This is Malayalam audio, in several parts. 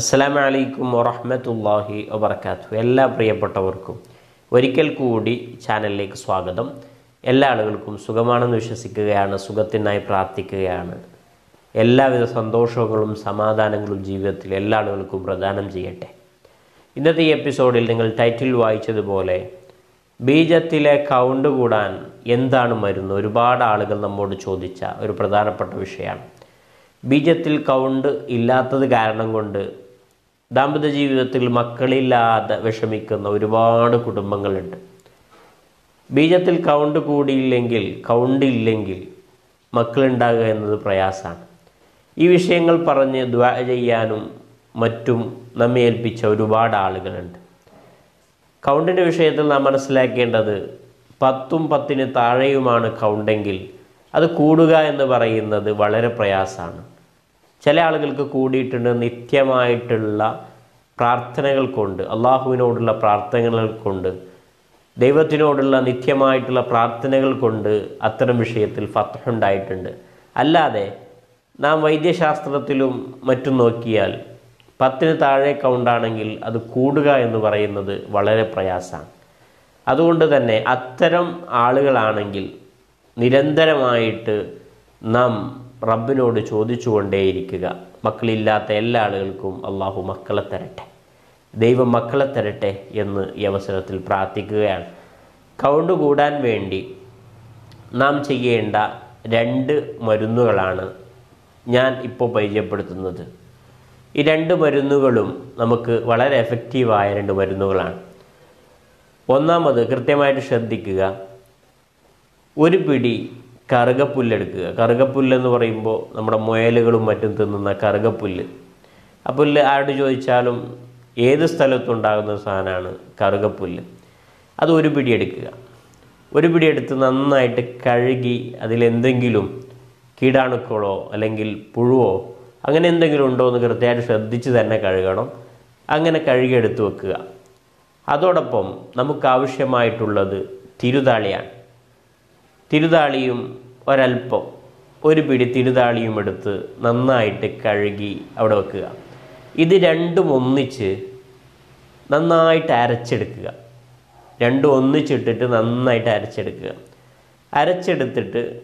അസ്സലാമു വലൈക്കും വറഹ്മത്തുള്ളാഹി വബർക്കാത്തു എല്ലാ പ്രിയപ്പെട്ടവർക്കും ഒരിക്കൽ കൂടി ചാനലിലേക്ക് സ്വാഗതം. എല്ലാ ആളുകൾക്കും സുഖമാണെന്ന് വിശ്വസിക്കുകയാണ് സുഖത്തിനായി പ്രാർത്ഥിക്കുകയാണ്. എല്ലാവിധ സന്തോഷങ്ങളും സമാധാനങ്ങളും ജീവിതത്തിൽ എല്ലാ ആളുകൾക്കും പ്രദാനം ചെയ്യട്ടെ. ഇന്നത്തെ ഈ എപ്പിസോഡിൽ നിങ്ങൾ ടൈറ്റിൽ വായിച്ചതുപോലെ ബീജത്തിലെ കൗണ്ട് കൂടാൻ എന്താണ് മരുന്ന്? ഒരുപാട് ആളുകൾ നമ്മോട് ചോദിച്ച ഒരു പ്രധാനപ്പെട്ട വിഷയമാണ്. ബീജത്തിൽ കൗണ്ട് ഇല്ലാത്തത് കാരണം കൊണ്ട് ദാമ്പത്യ ജീവിതത്തിൽ മക്കളില്ലാതെ വിഷമിക്കുന്ന ഒരുപാട് കുടുംബങ്ങളുണ്ട്. ബീജത്തിൽ കൗണ്ട് കൂടിയില്ലെങ്കിൽ കൗണ്ട് ഇല്ലെങ്കിൽ മക്കളുണ്ടാകുക എന്നത് പ്രയാസമാണ്. ഈ വിഷയങ്ങൾ പറഞ്ഞ് ദ്വാ ചെയ്യാനും മറ്റും നമ്മെ ഏൽപ്പിച്ച ഒരുപാട് ആളുകളുണ്ട്. കൗണ്ടിന്റെ വിഷയത്തിൽ നാം മനസ്സിലാക്കേണ്ടത് പത്തും പത്തിന് താഴെയുമാണ് കൗണ്ടെങ്കിൽ അത് കൂടുക എന്ന് പറയുന്നത് വളരെ പ്രയാസമാണ്. ചില ആളുകൾക്ക് കൂടിയിട്ടുണ്ട് നിത്യമായിട്ടുള്ള പ്രാർത്ഥനകൾ കൊണ്ട് അള്ളാഹുവിനോടുള്ള പ്രാർത്ഥനകൾ കൊണ്ട് ദൈവത്തിനോടുള്ള നിത്യമായിട്ടുള്ള പ്രാർത്ഥനകൾ കൊണ്ട് അത്തരം വിഷയത്തിൽ ഫത്തുണ്ടായിട്ടുണ്ട് അല്ലാതെ നാം വൈദ്യശാസ്ത്രത്തിലും മറ്റും നോക്കിയാൽ പത്തിന് താഴെ കൗണ്ടാണെങ്കിൽ അത് കൂടുക എന്ന് പറയുന്നത് വളരെ പ്രയാസമാണ്. അതുകൊണ്ട് തന്നെ അത്തരം ആളുകളാണെങ്കിൽ നിരന്തരമായിട്ട് നാം റബ്ബിനോട് ചോദിച്ചുകൊണ്ടേയിരിക്കുക. മക്കളില്ലാത്ത എല്ലാ ആളുകൾക്കും അള്ളാഹു മക്കളെ തരട്ടെ. ദൈവം മക്കളെ തരട്ടെ എന്ന് ഈ അവസരത്തിൽ പ്രാർത്ഥിക്കുകയാണ്. കൗണ്ട് കൂടാൻ വേണ്ടി നാം ചെയ്യേണ്ട രണ്ട് മരുന്നുകളാണ് ഞാൻ ഇപ്പോൾ പരിചയപ്പെടുത്തുന്നത്. ഈ രണ്ട് മരുന്നുകളും നമുക്ക് വളരെ എഫക്റ്റീവായ രണ്ട് മരുന്നുകളാണ്. ഒന്നാമത് കൃത്യമായിട്ട് ശ്രദ്ധിക്കുക. ഒരു പിടി കറുകപ്പുല്ലെടുക്കുക. കറുകപ്പുല്ലെന്ന് പറയുമ്പോൾ നമ്മുടെ മുയലുകളും മറ്റും തിന്നുന്ന കറുകപ്പുല്ല്. ആ പുല്ല് ആരോട് ചോദിച്ചാലും ഏത് സ്ഥലത്തുണ്ടാകുന്ന സാധനമാണ് കറുകപ്പുല്ല്? അത് ഒരു പിടി എടുക്കുക. ഒരു പിടി എടുത്ത് നന്നായിട്ട് കഴുകി അതിലെന്തെങ്കിലും കീടാണുക്കളോ അല്ലെങ്കിൽ പുഴുവോ അങ്ങനെ എന്തെങ്കിലും ഉണ്ടോ എന്ന് കൃത്യമായിട്ട് ശ്രദ്ധിച്ച് തന്നെ കഴുകണം. അങ്ങനെ കഴുകിയെടുത്ത് വെക്കുക. അതോടൊപ്പം നമുക്ക് ആവശ്യമായിട്ടുള്ളത് തിരുതാളിയാണ്. തിരുതാളിയും ഒരല്പം ഒരു പിടി തിരുതാളിയും എടുത്ത് നന്നായിട്ട് കഴുകി അവിടെ വെക്കുക. ഇത് രണ്ടും ഒന്നിച്ച് നന്നായിട്ട് അരച്ചെടുക്കുക. രണ്ടും ഒന്നിച്ചിട്ടിട്ട് നന്നായിട്ട് അരച്ചെടുക്കുക. അരച്ചെടുത്തിട്ട്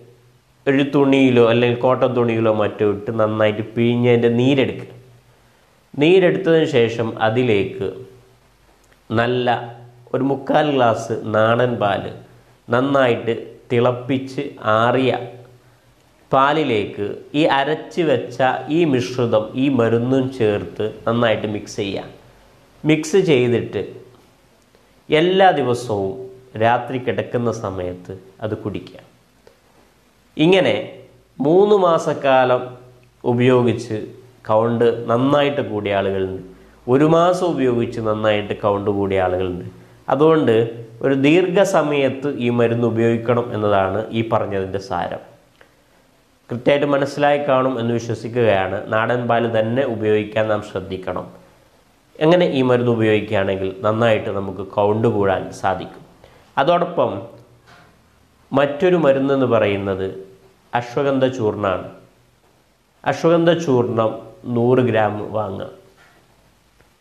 ഒരു തുണിയിലോ അല്ലെങ്കിൽ കോട്ടൺ തുണിയിലോ മറ്റോ ഇട്ട് നന്നായിട്ട് പിഴിഞ്ഞതിന്റെ നീരെടുക്കുക. നീരെടുത്തതിന് ശേഷം അതിലേക്ക് നല്ല ഒരു മുക്കാൽ ഗ്ലാസ് നാടൻ പാൽ നന്നായിട്ട് തിളപ്പിച്ച് ആറിയ പാലിലേക്ക് ഈ അരച്ച് വെച്ച ഈ മിശ്രിതം ഈ മരുന്നും ചേർത്ത് നന്നായിട്ട് മിക്സ് ചെയ്യുക. മിക്സ് ചെയ്തിട്ട് എല്ലാ ദിവസവും രാത്രി കിടക്കുന്ന സമയത്ത് അത് കുടിക്കുക. ഇങ്ങനെ മൂന്ന് മാസക്കാലം ഉപയോഗിച്ച് കൗണ്ട് നന്നായിട്ട് കൂടിയ ആളുകളുണ്ട്. ഒരു മാസം ഉപയോഗിച്ച് നന്നായിട്ട് കൗണ്ട് കൂടിയ ആളുകളുണ്ട്. അതുകൊണ്ട് ഒരു ദീർഘസമയത്ത് ഈ മരുന്ന് ഉപയോഗിക്കണം എന്നതാണ് ഈ പറഞ്ഞതിന്റെ സാരം. കൃത്യമായിട്ട് മനസ്സിലായി കാണും എന്ന് വിശ്വസിക്കുകയാണ്. നാടൻ പാൽ തന്നെ ഉപയോഗിക്കാൻ നാം ശ്രദ്ധിക്കണം. എങ്ങനെ ഈ മരുന്ന് ഉപയോഗിക്കുകയാണെങ്കിൽ നന്നായിട്ട് നമുക്ക് കൗണ്ട് കൂടാൻ സാധിക്കും. അതോടൊപ്പം മറ്റൊരു മരുന്നെന്ന് പറയുന്നത് അശ്വഗന്ധ ചൂർണമാണ് അശ്വഗന്ധ ചൂർണം നൂറ് ഗ്രാം വാങ്ങുക.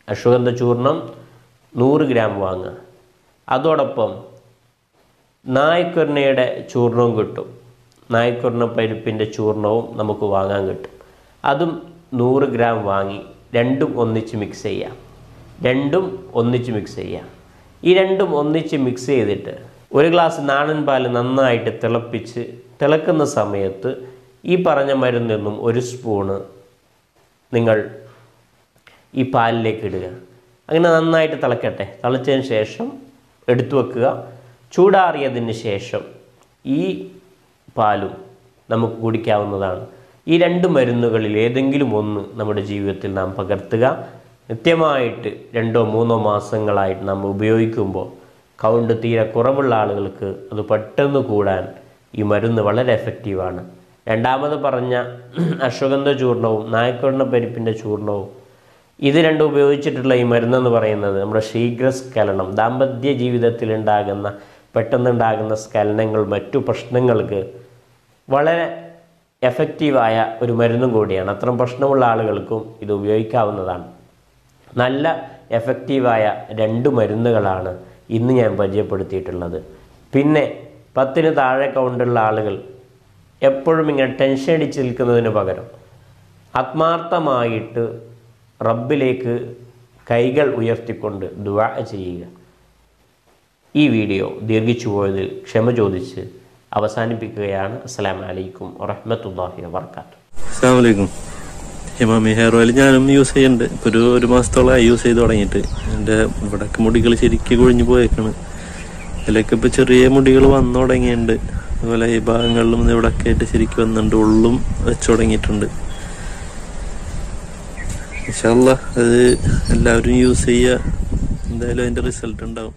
അശ്വഗന്ധ ചൂർണം നൂറ് ഗ്രാം വാങ്ങുക. അതോടൊപ്പം നായ്ക്കുരണയുടെ ചൂർണവും കിട്ടും. നായ്ക്കുരണ പരിപ്പിന്റെ ചൂർണവും നമുക്ക് വാങ്ങാൻ കിട്ടും. അതും നൂറ് ഗ്രാം വാങ്ങി രണ്ടും ഒന്നിച്ച് മിക്സ് ചെയ്യാം. രണ്ടും ഒന്നിച്ച് മിക്സ് ചെയ്യാം. ഈ രണ്ടും ഒന്നിച്ച് മിക്സ് ചെയ്തിട്ട് ഒരു ഗ്ലാസ് നാടൻ പാൽ നന്നായിട്ട് തിളപ്പിച്ച് തിളക്കുന്ന സമയത്ത് ഈ പറഞ്ഞ മരുന്നിൽ നിന്നും ഒരു സ്പൂണ് നിങ്ങൾ ഈ പാലിലേക്ക് ഇടുക. അങ്ങനെ നന്നായിട്ട് തിളക്കട്ടെ. തിളച്ചതിന് ശേഷം എടുത്തു വെക്കുക. ചൂടാറിയതിന് ശേഷം ഈ പാലും നമുക്ക് കുടിക്കാവുന്നതാണ്. ഈ രണ്ട് മരുന്നുകളിൽ ഏതെങ്കിലും ഒന്ന് നമ്മുടെ ജീവിതത്തിൽ നാം പകർത്തുക. നിത്യമായിട്ട് രണ്ടോ മൂന്നോ മാസങ്ങളായിട്ട് നാം ഉപയോഗിക്കുമ്പോൾ കൗണ്ട് തീരെ കുറവുള്ള ആളുകൾക്ക് അത് പെട്ടെന്ന് കൂടാൻ ഈ മരുന്ന് വളരെ എഫക്റ്റീവാണ് രണ്ടാമത് പറഞ്ഞ അശ്വഗന്ധ ചൂർണവും നായക്കൊണ്ണ പരിപ്പിന്റെ ചൂർണവും ഇത് രണ്ടും ഉപയോഗിച്ചിട്ടുള്ള ഈ മരുന്നെന്ന് പറയുന്നത് നമ്മുടെ ശീഘ്രസ്ഖലനം ദാമ്പത്യ ജീവിതത്തിൽ ഉണ്ടാകുന്ന പെട്ടെന്നുണ്ടാകുന്ന സ്കലനങ്ങൾ മറ്റു പ്രശ്നങ്ങൾക്ക് വളരെ എഫക്റ്റീവായ ഒരു മരുന്നും കൂടിയാണ്. അത്തരം പ്രശ്നമുള്ള ആളുകൾക്കും ഇത് ഉപയോഗിക്കാവുന്നതാണ്. നല്ല എഫക്റ്റീവായ രണ്ട് മരുന്നുകളാണ് ഇന്ന് ഞാൻ പരിചയപ്പെടുത്തിയിട്ടുള്ളത്. പിന്നെ പത്തിന് താഴെ കൗണ്ടുള്ള ആളുകൾ എപ്പോഴും ഇങ്ങനെ ടെൻഷൻ അടിച്ച് നിൽക്കുന്നതിന് പകരം ആത്മാർത്ഥമായിട്ട് റബ്ബിലേക്ക് കൈകൾ ഉയർത്തിക്കൊണ്ട് ദുആ ചെയ്യുക. ഈ വീഡിയോ ദീർഘിച്ചു പോയതിൽ ക്ഷമ ചോദിച്ച് അവസാനിപ്പിക്കുകയാണ്. അസ്സലാമു അലൈക്കും വറഹ്മത്തുള്ളാഹി അസ്സാം അസ്സാമലൈക്കും ഹിമാമി ഹെയർ ഓയിൽ ഞാനും യൂസ് ചെയ്യുന്നുണ്ട് ഇപ്പോൾ ഒരു ഒരു മാസത്തോളമായി യൂസ് ചെയ്ത് തുടങ്ങിയിട്ട്. എന്റെ ഇവിടൊക്കെ മുടികൾ ശരിക്കും കൊഴിഞ്ഞു പോയേക്കാണ്. ഇതിലൊക്കെ ഇപ്പോൾ ചെറിയ മുടികൾ വന്നു തുടങ്ങിയിട്ടുണ്ട്. അതുപോലെ ഈ ഭാഗങ്ങളിലും ഇവിടൊക്കെ ആയിട്ട് ശരിക്കും വന്നിട്ടുണ്ട്. ഉള്ളും വെച്ചു തുടങ്ങിയിട്ടുണ്ട്. ഇൻഷാല്ല അത് എല്ലാവരും യൂസ് ചെയ്യുക എന്തായാലും അതിന്റെ റിസൾട്ട് ഉണ്ടാവും.